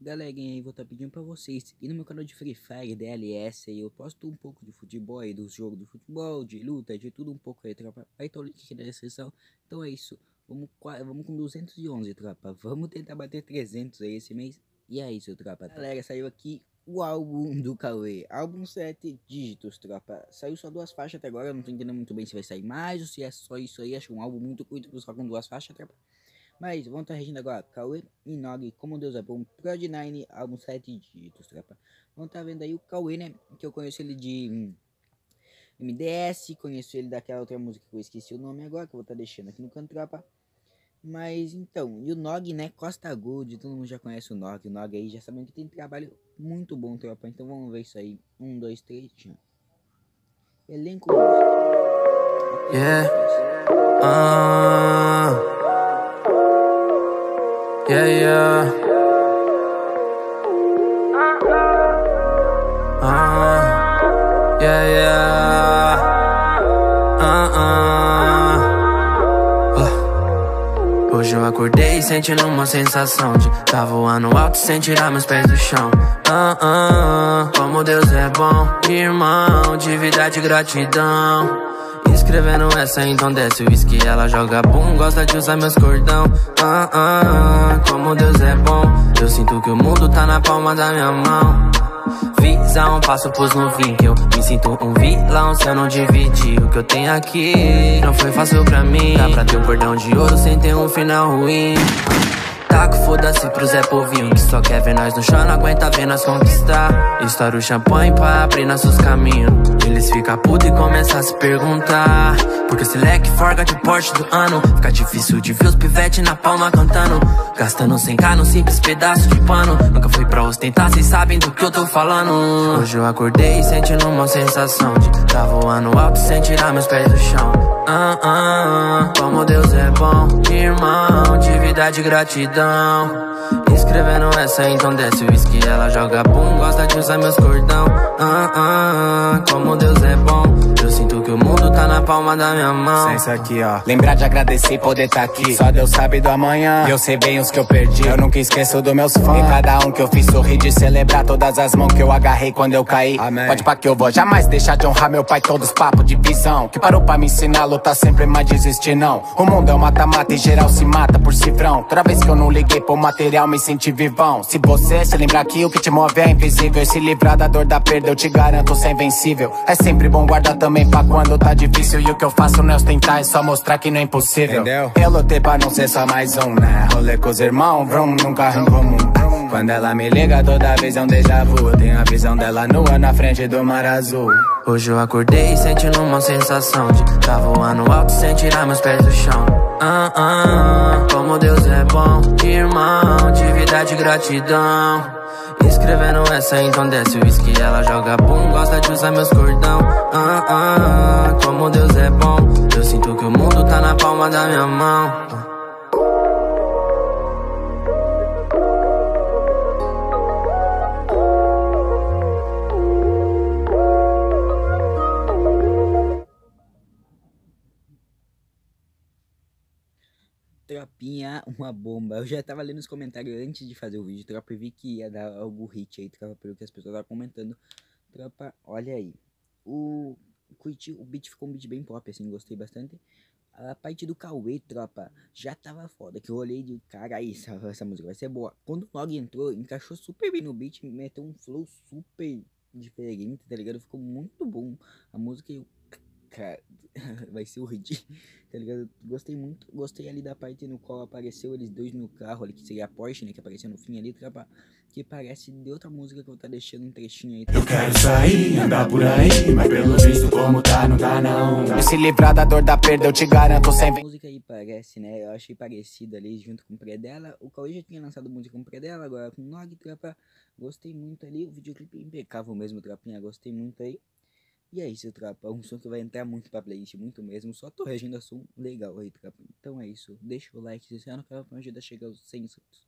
galerinha aí, vou estar tá pedindo pra vocês. E no meu canal de Free Fire, DLS, aí eu posto um pouco de futebol aí, dos jogos de futebol, de luta, de tudo um pouco aí, tropa. Vai estar o link aqui na descrição. Então é isso. Vamos, vamos com 211, tropa. Vamos tentar bater 300 aí esse mês. E é isso, tropa. Galera, saiu aqui o álbum do Cauê. Álbum 7 dígitos, tropa. Saiu só duas faixas até agora. Não tô entendendo muito bem se vai sair mais ou se é só isso aí. Acho um álbum muito curto só com duas faixas, tropa. Mas vamos estar regindo agora. Cauê Inog, Como Deus é Bom, Prod 9, álbum 7 dígitos, tropa. Vamos estar vendo aí o Cauê, né? Que eu conheço ele de hum, MDS. Conheço ele daquela outra música que eu esqueci o nome agora. Que eu vou estar deixando aqui no canto, tropa. Mas então, e o Nog, né? Costa Gold, todo mundo já conhece o Nog. O Nog aí já sabendo que tem trabalho muito bom, tropa. Então vamos ver isso aí. Um, dois, três, tchau. Elenco Yeah. Uh, yeah, yeah. Uh, yeah, yeah. Uh, uh. Hoje eu acordei sentindo uma sensação de Tá voando alto sem tirar meus pés do chão ah, ah, Como Deus é bom, irmão De vida de gratidão Escrevendo essa então desce o whisky. Ela joga bum, gosta de usar meus cordão. Ah, ah, Como Deus é bom. Eu sinto que o mundo tá na palma da minha mão. Visão, passo pros novinhos que eu me sinto um vilão Se eu não dividir o que eu tenho aqui. Não foi fácil pra mim. Dá pra ter um cordão de ouro sem ter um final ruim Taco foda-se pro Zé Povinho Que só quer ver nós no chão, não aguenta ver nós conquistar. Estoura o champanhe pra abrir nossos caminhos. Eles ficam putos e começam a se perguntar Porque esse leque forga de porte do ano? Fica difícil de ver os pivete na palma cantando Gastando 100k num simples pedaço de pano. Nunca fui pra ostentar, cês sabem do que eu tô falando. Hoje eu acordei sentindo uma sensação de Tá voando alto sem tirar meus pés do chão ah, ah, Como Deus é bom, irmão De vida de gratidão. Escrevendo essa, então desce o whisky Ela joga bum, gosta de usar meus cordão. Ah, ah, Como Deus é bom Eu sinto que o mundo palma da minha mão. Sensa aqui, ó. Lembrar de agradecer e poder tá aqui. Só Deus sabe do amanhã. Eu sei bem os que eu perdi. Eu nunca esqueço dos meus fãs E cada um que eu fiz sorrir De celebrar todas as mãos que eu agarrei quando eu caí. Amém. Pode pra que eu vou jamais deixar de honrar meu pai Todos papos de visão. Que parou pra me ensinar a lutar sempre, mas desistir não. O mundo é um mata-mata e geral se mata por cifrão. Toda vez que eu não liguei pro material me senti vivão. Se você se lembrar que o que te move é invisível E se livrar da dor da perda eu te garanto ser invencível. É sempre bom guardar também pra quando tá difícil E o que eu faço não é ostentar, é só mostrar que não é impossível. Entendeu? Eu lutei pra não ser só mais um, né? Rolê com os irmãos, vrum, num carro em comum. Quando ela me liga toda vez é um déjà vu. Tenho a visão dela nua na frente do mar azul. Hoje eu acordei sentindo uma sensação de Tá voando alto sem tirar meus pés do chão. Ah, ah, Como Deus é bom, irmão De vida de gratidão Escrevendo essa então desce o whisky Ela joga bum, gosta de usar meus cordão. Ah, ah, Como Deus é bom. Eu sinto que o mundo tá na palma da minha mão Tropinha, uma bomba. Eu já tava lendo os comentários antes de fazer o vídeo, tropa, e vi que ia dar algo hit aí, tropa, pelo que as pessoas estavam comentando. Tropa, olha aí. O, o beat ficou um beat bem pop, assim, gostei bastante. A parte do Cauê, tropa, já tava foda. Que eu olhei de cara aí, essa, essa música vai ser boa. Quando o Nog entrou, encaixou super bem no beat, meteu um flow super diferente, tá ligado? Ficou muito bom. A música eu cara, vai ser o hit, tá ligado? Gostei muito, gostei ali da parte no qual apareceu eles dois no carro ali, que seria a Porsche, né, que apareceu no fim ali, trapa, que parece de outra música que eu vou tá deixando um trechinho aí. Eu quero sair, andar por aí, mas pelo visto como tá, não dá não. E se livrar da dor da perda, eu te garanto sempre. A música aí parece, né, eu achei parecida ali, junto com o Predela, o Cauê já tinha lançado música com o Predela, agora com o Nog, trapa, gostei muito ali, o videoclipe impecável mesmo, trapinha, gostei muito aí. E é isso, trapa. Um som que vai entrar muito pra playlist, muito mesmo. Só tô regindo a som legal aí, trapa. Então é isso. Deixa o like se você não quer me ajudar a chegar aos 100 inscritos.